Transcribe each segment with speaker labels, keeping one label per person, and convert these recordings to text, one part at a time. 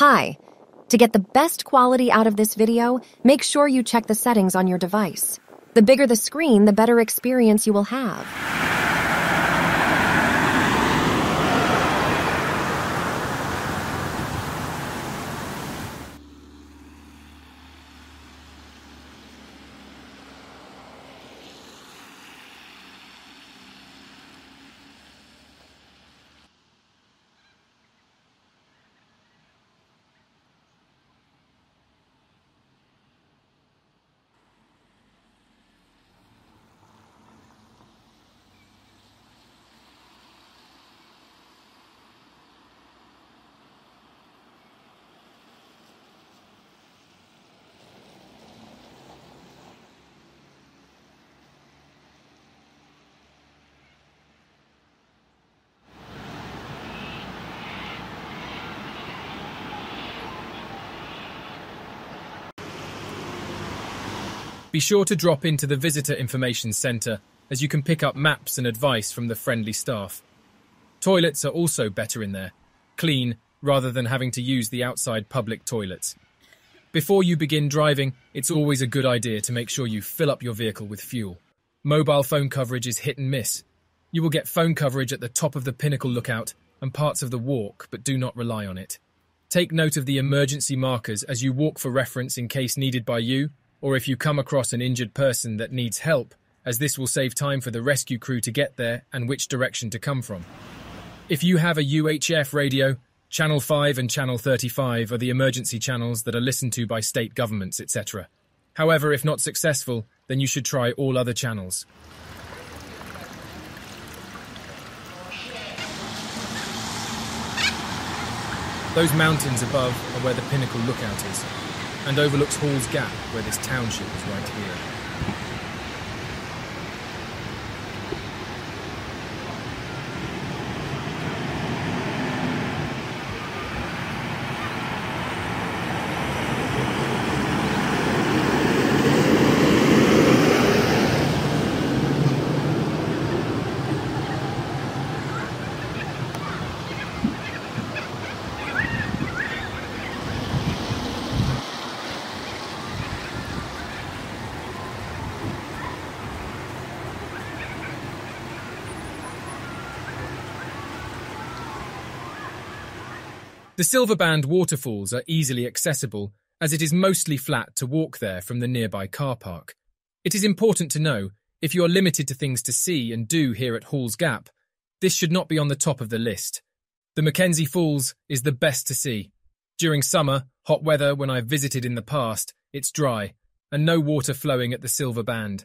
Speaker 1: Hi. To get the best quality out of this video, make sure you check the settings on your device. The bigger the screen, the better experience you will have.
Speaker 2: Be sure to drop into the Visitor Information Centre as you can pick up maps and advice from the friendly staff. Toilets are also better in there, clean rather than having to use the outside public toilets. Before you begin driving, it's always a good idea to make sure you fill up your vehicle with fuel. Mobile phone coverage is hit and miss. You will get phone coverage at the top of the Pinnacle Lookout and parts of the walk, but do not rely on it. Take note of the emergency markers as you walk for reference in case needed by you or if you come across an injured person that needs help, as this will save time for the rescue crew to get there and which direction to come from. If you have a UHF radio, Channel 5 and Channel 35 are the emergency channels that are listened to by state governments, etc. However, if not successful, then you should try all other channels. Those mountains above are where the Pinnacle Lookout is and overlooks Hall's Gap, where this township is right here. The Silver Band waterfalls are easily accessible as it is mostly flat to walk there from the nearby car park. It is important to know, if you are limited to things to see and do here at Hall's Gap, this should not be on the top of the list. The Mackenzie Falls is the best to see. During summer, hot weather when I've visited in the past, it's dry, and no water flowing at the Silver Band.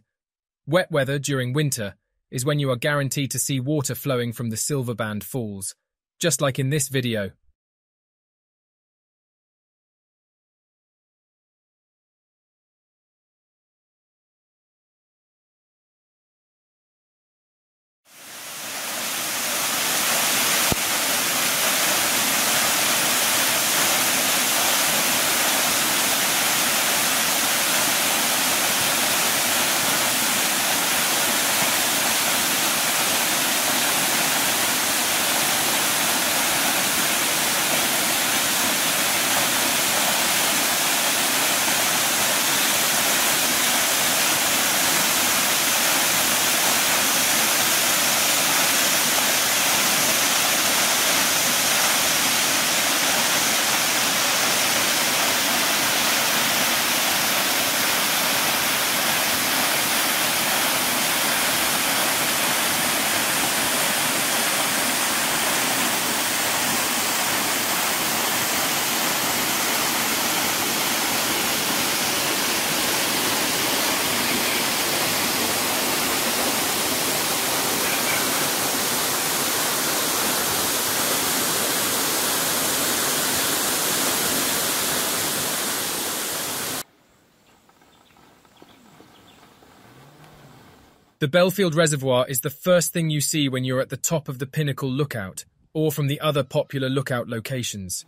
Speaker 2: Wet weather during winter is when you are guaranteed to see water flowing from the Silver Band Falls, just like in this video. The Bellfield Reservoir is the first thing you see when you're at the top of the Pinnacle Lookout, or from the other popular lookout locations.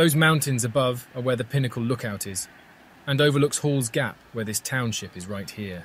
Speaker 2: Those mountains above are where the Pinnacle Lookout is, and overlooks Hall's Gap, where this township is right here.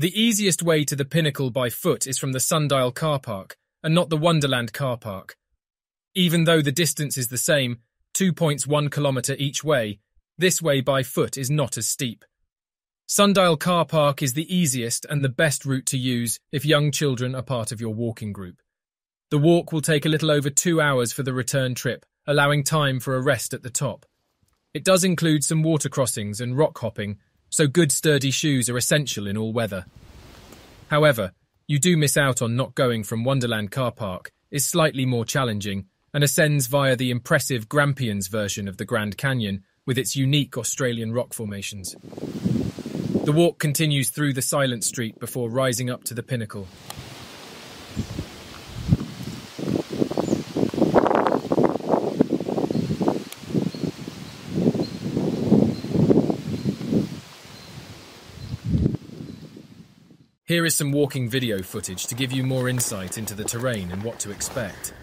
Speaker 2: The easiest way to the pinnacle by foot is from the Sundial car park, and not the Wonderland car park. Even though the distance is the same, 2.1 kilometre each way, this way by foot is not as steep. Sundial car park is the easiest and the best route to use if young children are part of your walking group. The walk will take a little over two hours for the return trip, allowing time for a rest at the top. It does include some water crossings and rock hopping, so good sturdy shoes are essential in all weather. However, you do miss out on not going from Wonderland car park is slightly more challenging and ascends via the impressive Grampians version of the Grand Canyon with its unique Australian rock formations. The walk continues through the silent street before rising up to the pinnacle. Here is some walking video footage to give you more insight into the terrain and what to expect.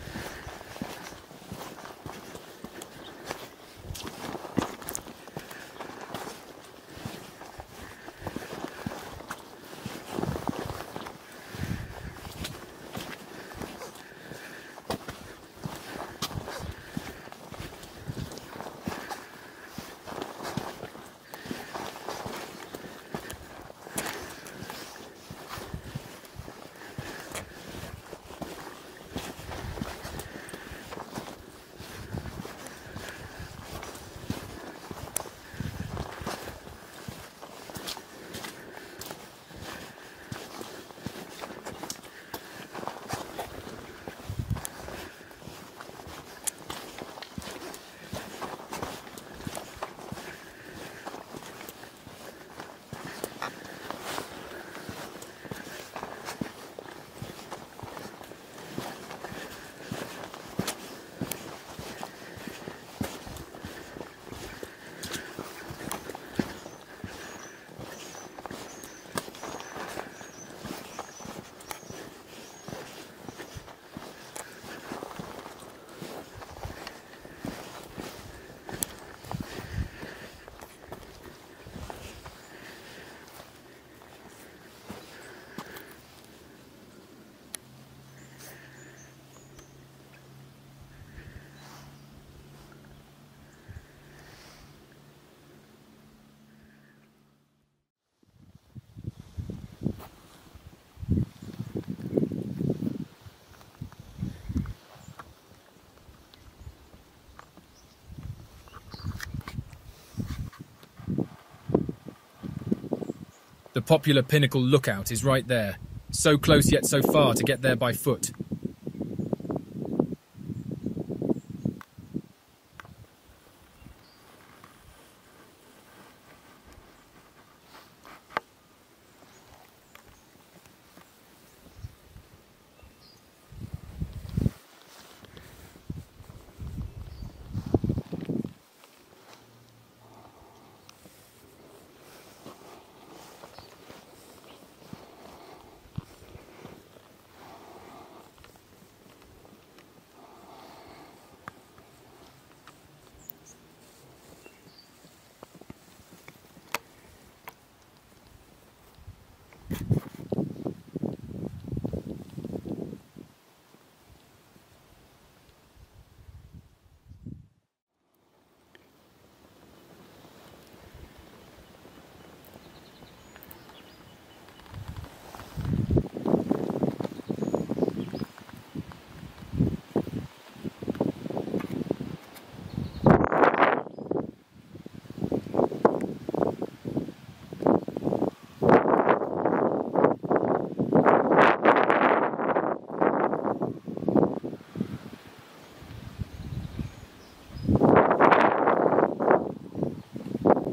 Speaker 2: The popular Pinnacle Lookout is right there, so close yet so far to get there by foot.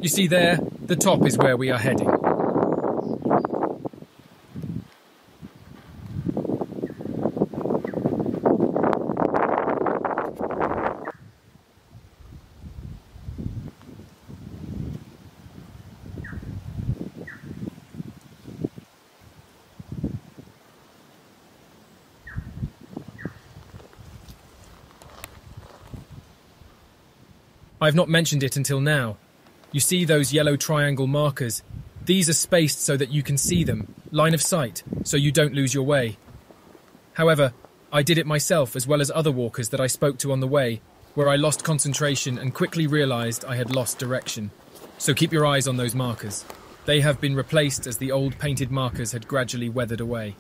Speaker 2: You see there, the top is where we are heading. I've not mentioned it until now. You see those yellow triangle markers? These are spaced so that you can see them, line of sight, so you don't lose your way. However, I did it myself as well as other walkers that I spoke to on the way, where I lost concentration and quickly realised I had lost direction. So keep your eyes on those markers. They have been replaced as the old painted markers had gradually weathered away.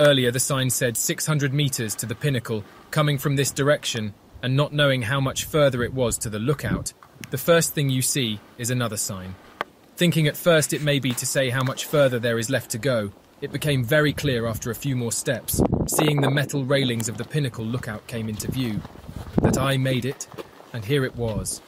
Speaker 2: Earlier, the sign said 600 metres to the pinnacle, coming from this direction, and not knowing how much further it was to the lookout, the first thing you see is another sign. Thinking at first it may be to say how much further there is left to go, it became very clear after a few more steps, seeing the metal railings of the pinnacle lookout came into view, that I made it, and here it was.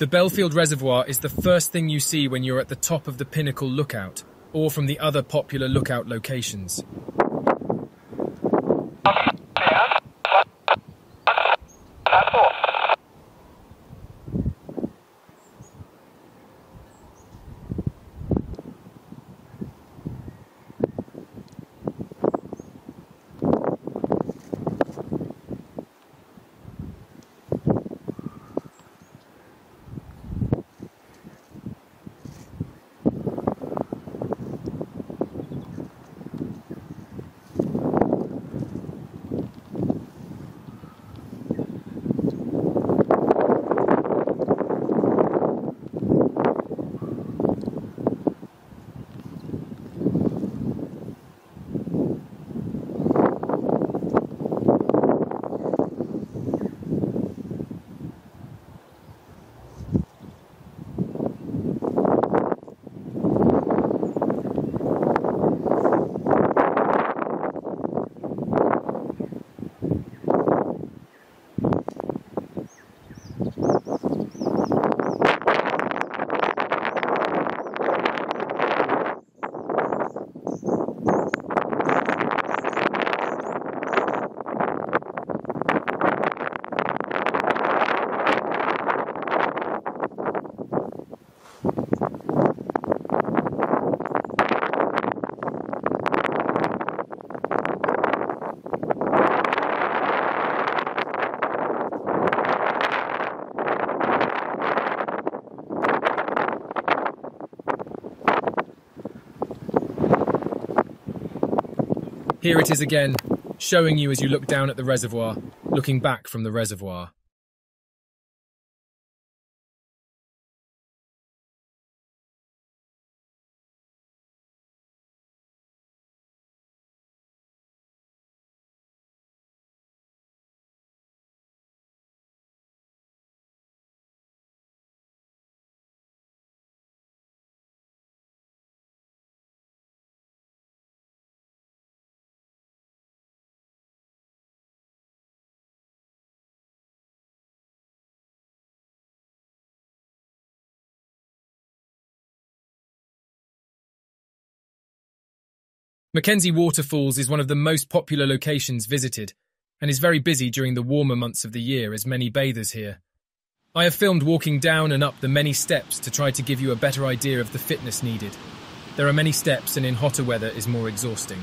Speaker 2: The Bellfield Reservoir is the first thing you see when you're at the top of the Pinnacle Lookout, or from the other popular lookout locations. Here it is again, showing you as you look down at the reservoir, looking back from the reservoir. Mackenzie Waterfalls is one of the most popular locations visited and is very busy during the warmer months of the year as many bathers here. I have filmed walking down and up the many steps to try to give you a better idea of the fitness needed. There are many steps and in hotter weather is more exhausting.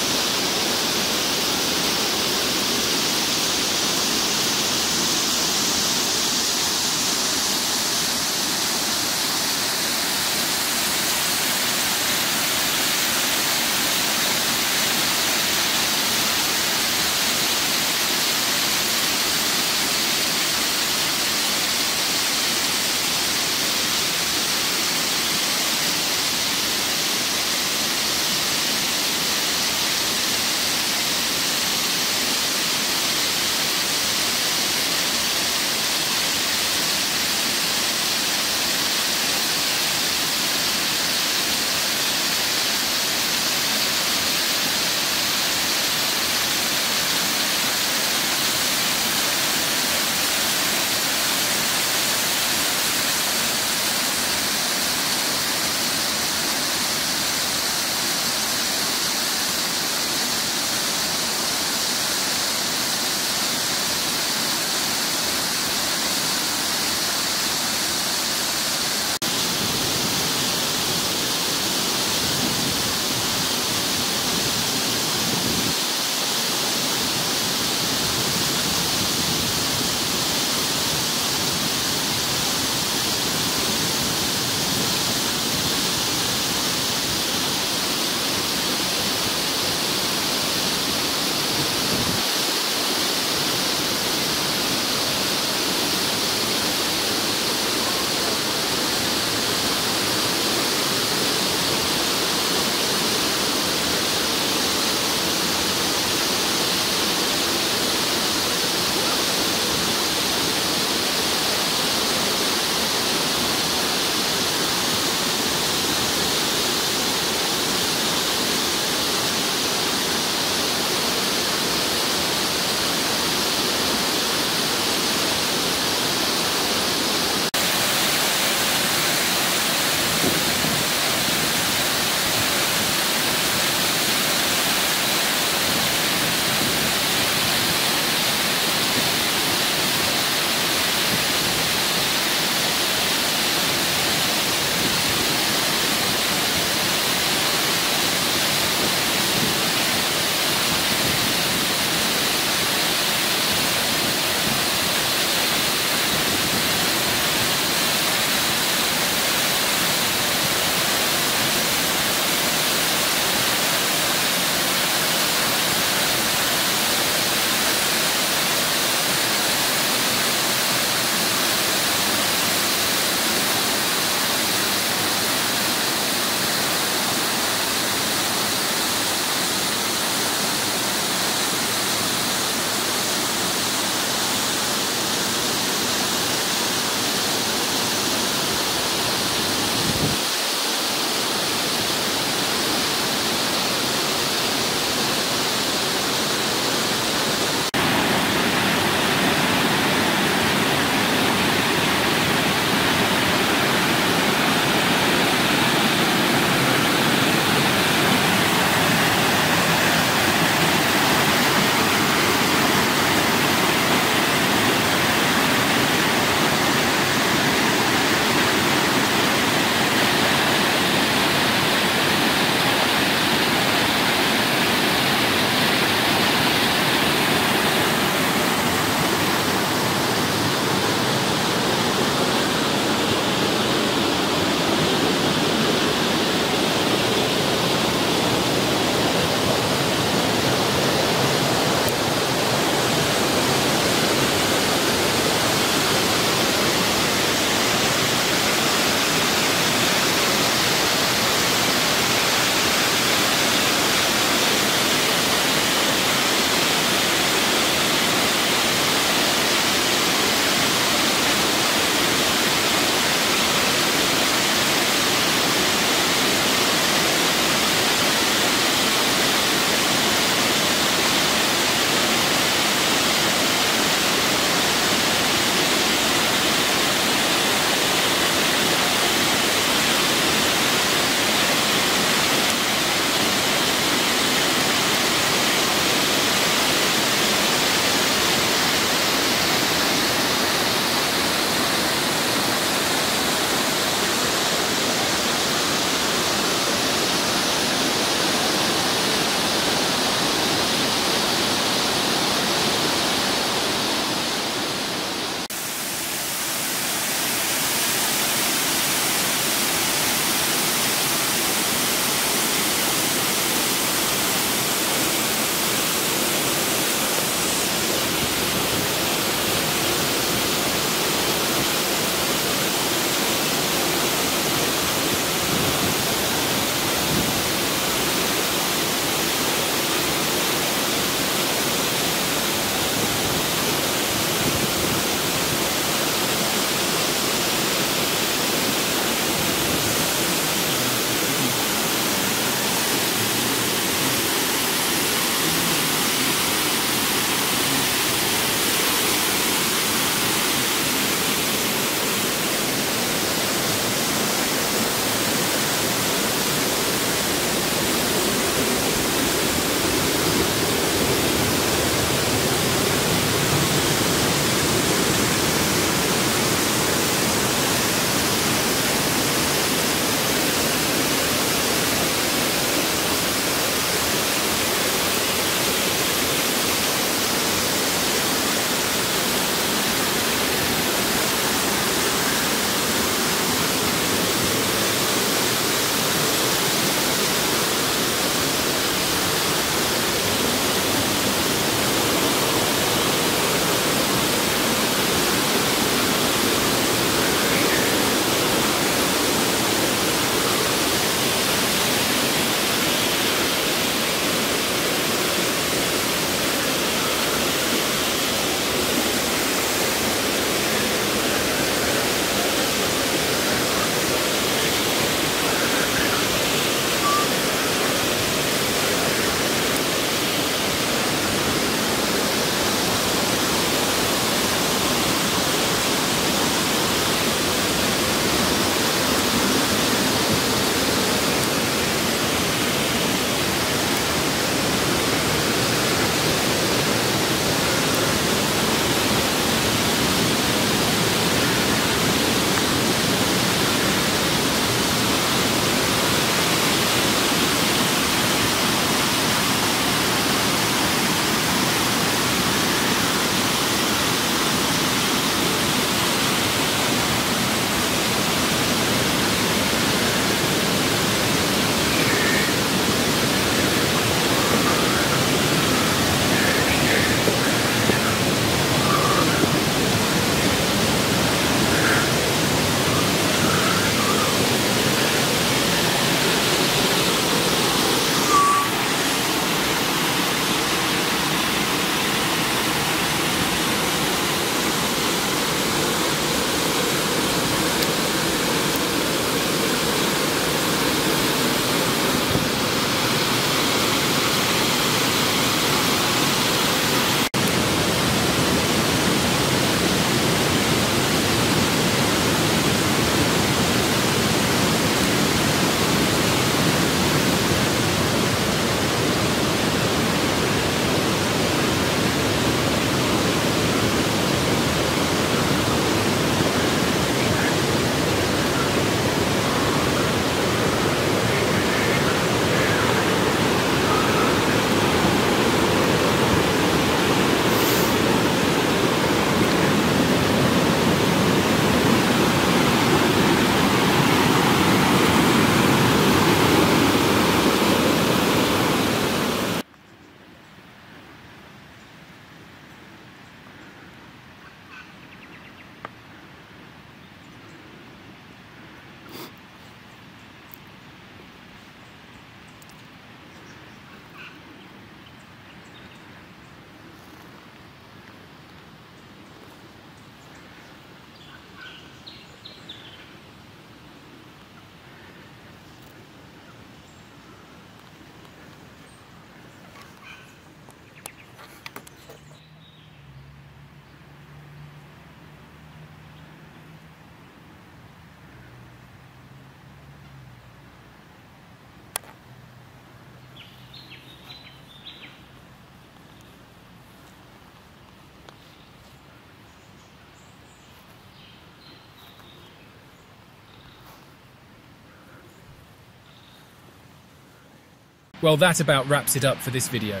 Speaker 2: Well, that about wraps it up for this video.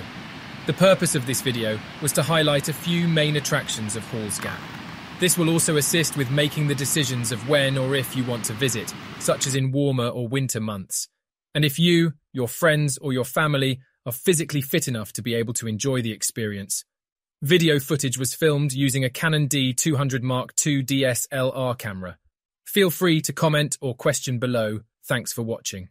Speaker 2: The purpose of this video was to highlight a few main attractions of Halls Gap. This will also assist with making the decisions of when or if you want to visit, such as in warmer or winter months. And if you, your friends, or your family are physically fit enough to be able to enjoy the experience. Video footage was filmed using a Canon D200 Mark II DSLR camera. Feel free to comment or question below. Thanks for watching.